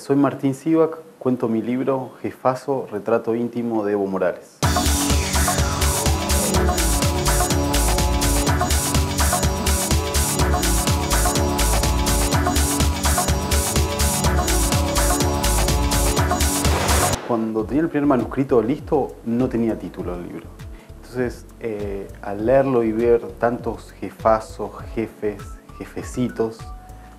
Soy Martín Sivak, cuento mi libro Jefazo, retrato íntimo de Evo Morales. Cuando tenía el primer manuscrito listo, no tenía título el libro. Entonces, eh, al leerlo y ver tantos jefazos, jefes, jefecitos,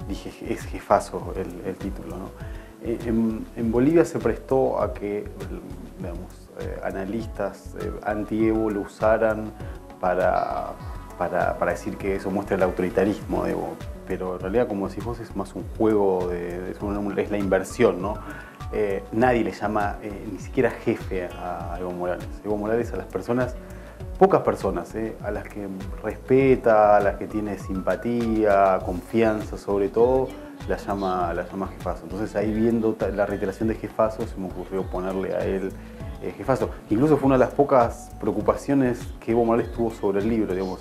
dije, es jefazo el, título. Eh, en, Bolivia se prestó a que eh, analistas eh, anti-Evo lo usaran para, para, decir que eso muestra el autoritarismo de Evo, pero en realidad como decís vos es más un juego, de, es, la inversión, ¿no? nadie le llama ni siquiera jefe a Evo Morales. Evo Morales a las personas pocas personas, a las que respeta, a las que tiene simpatía, confianza sobre todo, la llama, la llama jefazo. Entonces ahí viendo la reiteración de jefazo se me ocurrió ponerle a él eh, jefazo. Incluso fue una de las pocas preocupaciones que Evo Morales tuvo sobre el libro, digamos.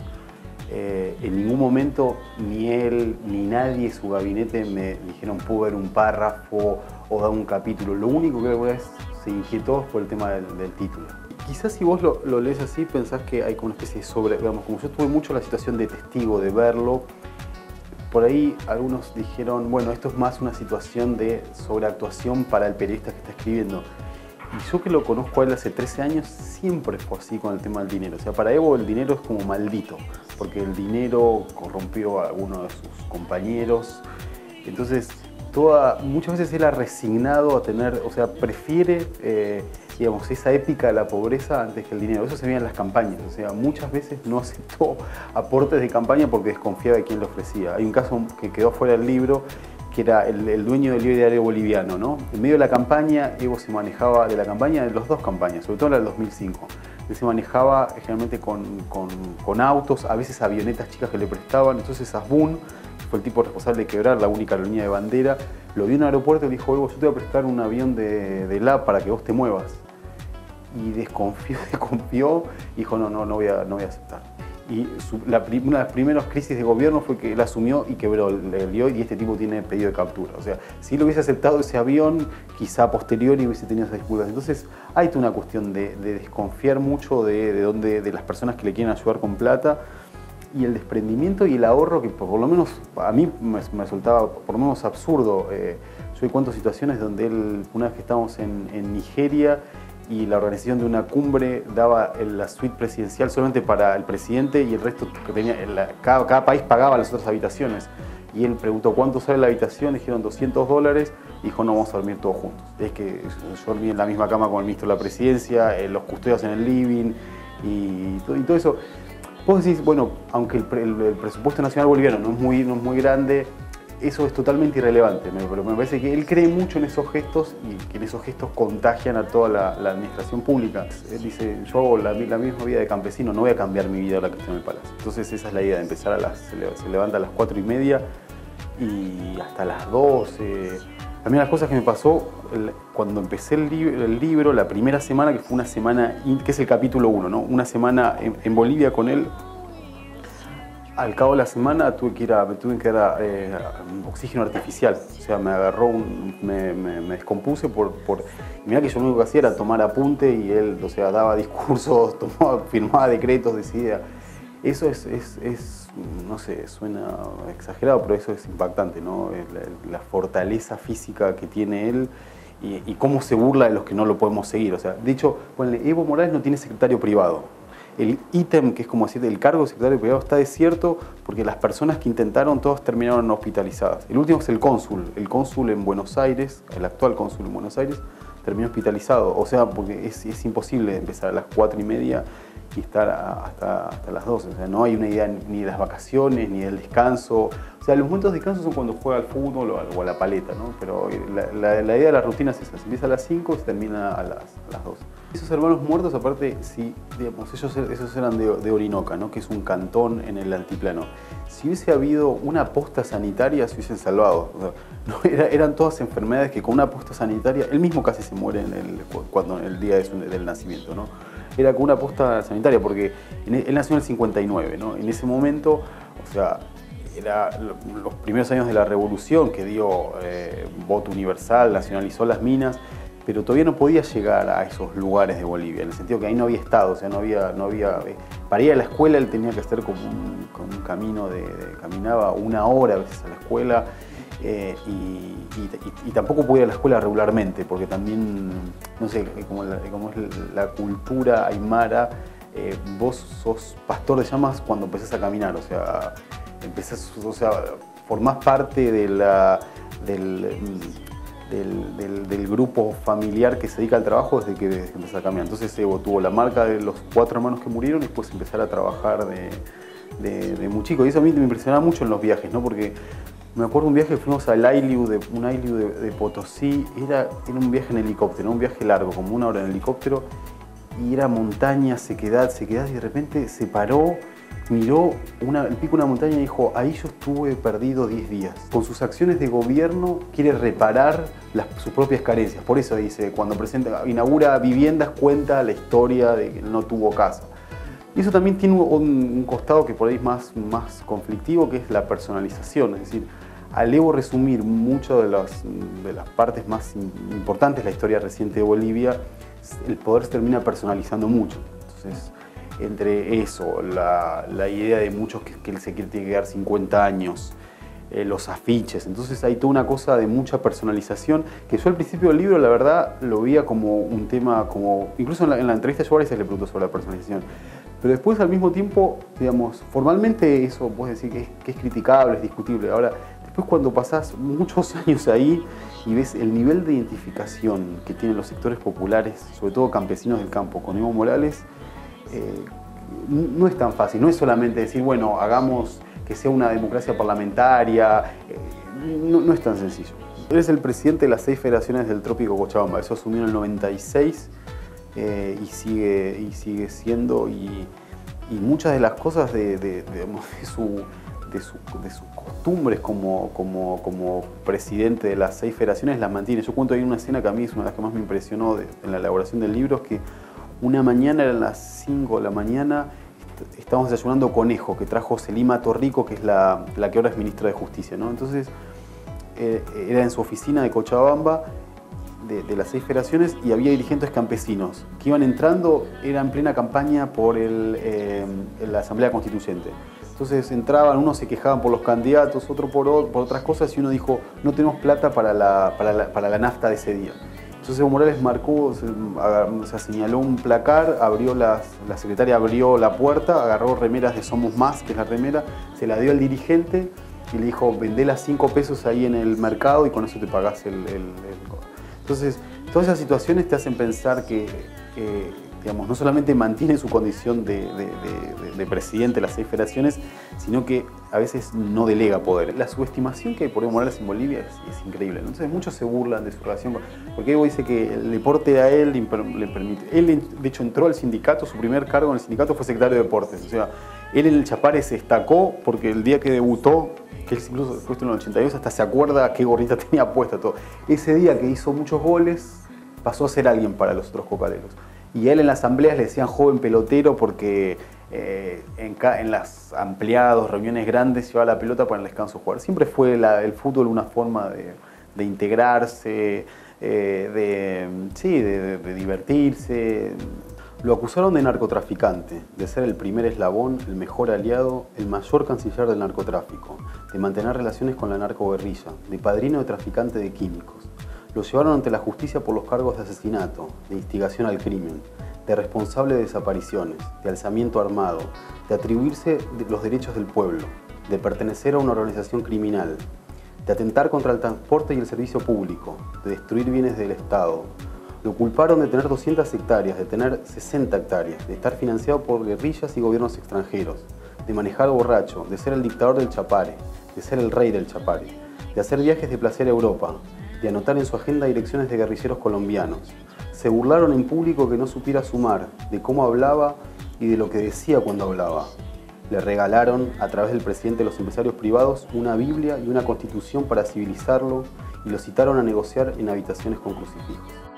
Eh, en ningún momento ni él ni nadie, su gabinete, me dijeron puedo ver un párrafo o dar un capítulo. Lo único que alguna vez se inquietó fue el tema del, título. Quizás si vos lo, lo, lees así pensás que hay como una especie de sobre, digamos, como yo tuve mucho la situación de testigo, de verlo, por ahí algunos dijeron, bueno, esto es más una situación de sobreactuación para el periodista que está escribiendo. Y yo que lo conozco a él hace 13 años, siempre fue así con el tema del dinero. O sea, para Evo el dinero es como maldito, porque el dinero corrompió a algunos de sus compañeros. Entonces, toda, muchas veces él ha resignado a tener, o sea, prefiere eh, digamos, esa épica de la pobreza antes que el dinero. Eso se veía en las campañas, o sea, muchas veces no aceptó aportes de campaña porque desconfiaba de quién le ofrecía. Hay un caso que quedó fuera del libro, que era el, dueño del diario boliviano, ¿no? En medio de la campaña, Evo se manejaba de la campaña, de las dos campañas, sobre todo la del 2005. Él se manejaba generalmente con, con, autos, a veces avionetas chicas que le prestaban, entonces Asbun fue el tipo responsable de quebrar la única línea de bandera, lo vio en el aeropuerto y dijo, Evo, yo te voy a prestar un avión de, de LA para que vos te muevas y desconfió, desconfió dijo, no, no, no voy a, no voy a aceptar. Y una de las primeras crisis de gobierno fue que él asumió y quebró el, dio y este tipo tiene pedido de captura. O sea, si lo hubiese aceptado ese avión, quizá posterior y hubiese tenido esas disputas. Entonces, hay una cuestión de, desconfiar mucho de, de, donde, de las personas que le quieren ayudar con plata y el desprendimiento y el ahorro que por lo menos a mí me, resultaba por lo menos absurdo. Eh, yo cuento situaciones donde él, una vez que estábamos en, en Nigeria, y la organización de una cumbre daba la suite presidencial solamente para el presidente y el resto que tenía, cada, país pagaba las otras habitaciones. Y él preguntó cuánto sale la habitación, dijeron 200 dólares, dijo no, vamos a dormir todos juntos. Es que yo dormí en la misma cama con el ministro de la presidencia, eh, los custodios en el living y todo, eso. Vos decís, bueno, aunque el, presupuesto nacional boliviano no es muy, no es muy grande, eso es totalmente irrelevante, pero me parece que él cree mucho en esos gestos y que en esos gestos contagian a toda la, administración pública. Él dice, yo hago la, misma vida de campesino, no voy a cambiar mi vida a la que estoy en el palacio. Entonces esa es la idea, de empezar a las, se levanta a las cuatro y media y hasta las 12. También las cosas que me pasó cuando empecé el, libro, la primera semana, que fue una semana, que es el capítulo 1, ¿no? una semana en Bolivia con él, al cabo de la semana tuve que ir a, me tuve que dar eh, oxígeno artificial. O sea, me agarró, me, descompuse por, por... Mirá que yo lo único que hacía era tomar apunte y él, o sea, daba discursos, firmaba decretos, decía... Eso es, es, no sé, suena exagerado, pero eso es impactante, ¿no? La, fortaleza física que tiene él y, cómo se burla de los que no lo podemos seguir. O sea, de hecho, Evo Morales no tiene secretario privado el ítem, que es como decir, el cargo de secretario privado está desierto porque las personas que intentaron, todas terminaron hospitalizadas. El último es el cónsul, el cónsul en Buenos Aires, el actual cónsul en Buenos Aires, terminó hospitalizado. O sea, porque es, es imposible empezar a las cuatro y media y estar hasta, hasta las 12. O sea, no hay una idea ni de las vacaciones, ni del descanso. O sea, los momentos de descanso son cuando juega al fútbol o a, la paleta, ¿no? Pero la, idea de la rutina es esa. Se empieza a las 5 y se termina a las, a las 12. Esos hermanos muertos, aparte, sí, digamos, ellos, esos eran de, Orinoca, ¿no? que es un cantón en el altiplano. Si hubiese habido una posta sanitaria, se hubiesen salvado. no, eran todas enfermedades que con una posta sanitaria, él mismo casi se muere en el, cuando, el día del nacimiento. ¿no? Era con una posta sanitaria, porque e, él nació en el 59, ¿no? en ese momento, o sea, era los primeros años de la revolución que dio eh, voto universal, nacionalizó las minas, pero todavía no podía llegar a esos lugares de Bolivia, en el sentido que ahí no había estado, o sea, no había, no había, eh, para ir a la escuela él tenía que hacer como un, camino de, caminaba una hora a veces a la escuela, eh, y, tampoco podía ir a la escuela regularmente, porque también, no sé, como, como es la cultura aymara, eh, vos sos pastor de llamas cuando empezás a caminar, o sea, empezás, o sea, formás parte de la, del, del, grupo familiar que se dedica al trabajo desde que, desde empezás a caminar. Entonces Evo tuvo la marca de los cuatro hermanos que murieron y después empezar a trabajar de, de, muy chico. Y eso a mí me impresionaba mucho en los viajes, ¿no? Porque me acuerdo un viaje que fuimos al Ailiu, de, un Ailiu de, Potosí, era, era un viaje en helicóptero, un viaje largo, como una hora en helicóptero, y era montaña, sequedad, sequedad, y de repente se paró, miró una, el pico de una montaña y dijo, ahí yo estuve perdido 10 días. Con sus acciones de gobierno quiere reparar sus propias carencias. Por eso dice, cuando presenta, inaugura viviendas, cuenta la historia de que no tuvo casa. Y eso también tiene un, costado que por ahí es más, más conflictivo, que es la personalización. Es decir, al Evo resumir muchas de las, de las partes más importantes de la historia reciente de Bolivia, el poder se termina personalizando mucho. Entonces, entre eso, la, idea de muchos que, él se quiere quedar 50 años, eh, los afiches, entonces hay toda una cosa de mucha personalización que yo al principio del libro la verdad lo veía como un tema, como incluso en la, entrevista yo a veces le pregunto sobre la personalización, pero después al mismo tiempo, digamos, formalmente eso puedes decir que es, que criticable, es discutible, ahora después cuando pasás muchos años ahí, y ves el nivel de identificación que tienen los sectores populares, sobre todo campesinos del campo, con Evo Morales, eh, no es tan fácil. No es solamente decir, bueno, hagamos que sea una democracia parlamentaria, eh, no, es tan sencillo. Él el presidente de las seis federaciones del Trópico Cochabamba, eso asumió en el 96 eh, y, sigue, y sigue siendo, y, muchas de las cosas de de, sus costumbres como, como, como, presidente de las seis federaciones las mantiene. Yo cuento ahí una escena que a mí es una de las que más me impresionó en la elaboración del libro, es que una mañana, eran las 5 de la mañana, estábamos desayunando conejo que trajo Selima Torrico, que es la, la que ahora es ministra de Justicia. ¿no? Entonces, eh, era en su oficina de Cochabamba, de, las seis federaciones, y había dirigentes campesinos que iban entrando, era en plena campaña por el, eh, la Asamblea Constituyente. Entonces entraban, unos se quejaban por los candidatos, otros por, otras cosas, y uno dijo, no tenemos plata para la, para la, nafta de ese día. Entonces Morales marcó, se, señaló un placar, abrió la secretaria abrió la puerta, agarró remeras de Somos Más, que es la remera, se la dio al dirigente y le dijo, las 5 pesos ahí en el mercado y con eso te pagás el... Entonces, todas esas situaciones te hacen pensar que no solamente mantiene su condición de, presidente de las seis federaciones, sino que a veces no delega poder. La subestimación que hay por Evo Morales en Bolivia es, increíble. Entonces muchos se burlan de su relación, porque Evo dice que el deporte a él le permite. Él de hecho entró al sindicato, su primer cargo en el sindicato fue secretario de deportes. O sea, él en el Chapare se destacó porque el día que debutó, que él incluso después en el 82 hasta se acuerda qué gorrita tenía puesta todo. Ese día que hizo muchos goles, pasó a ser alguien para los otros cocaleros y él en las asambleas le decían joven pelotero porque eh, en, las ampliados, reuniones grandes, llevaba la pelota para el descanso jugar. Siempre fue el fútbol una forma de, integrarse, eh, de, sí, de, divertirse. Lo acusaron de narcotraficante, de ser el primer eslabón, el mejor aliado, el mayor canciller del narcotráfico, de mantener relaciones con la narcoguerrilla, de padrino de traficante de químicos. Lo llevaron ante la justicia por los cargos de asesinato, de instigación al crimen, de responsable de desapariciones, de alzamiento armado, de atribuirse los derechos del pueblo, de pertenecer a una organización criminal, de atentar contra el transporte y el servicio público, de destruir bienes del Estado. Lo culparon de tener 200 hectáreas, de tener 60 hectáreas, de estar financiado por guerrillas y gobiernos extranjeros, de manejar borracho, de ser el dictador del Chapare, de ser el rey del Chapare, de hacer viajes de placer a Europa, de anotar en su agenda direcciones de guerrilleros colombianos. Se burlaron en público que no supiera sumar, de cómo hablaba y de lo que decía cuando hablaba. Le regalaron, a través del presidente de los empresarios privados, una Biblia y una constitución para civilizarlo y lo citaron a negociar en habitaciones con crucifijos.